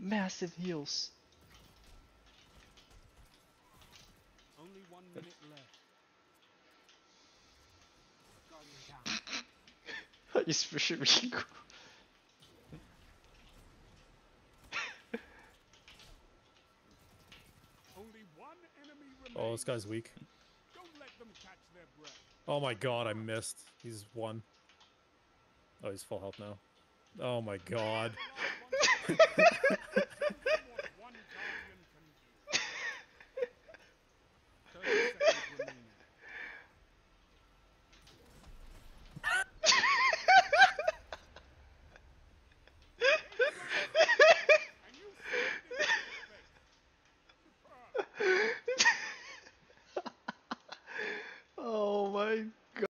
Massive heals. Only one minute left. He's słyszę Riku. Only one enemy oh, remains. Oh, this guy's weak. Don't let them catch their breath. Oh my god, I missed. He's one. Oh, he's full health now. Oh my god.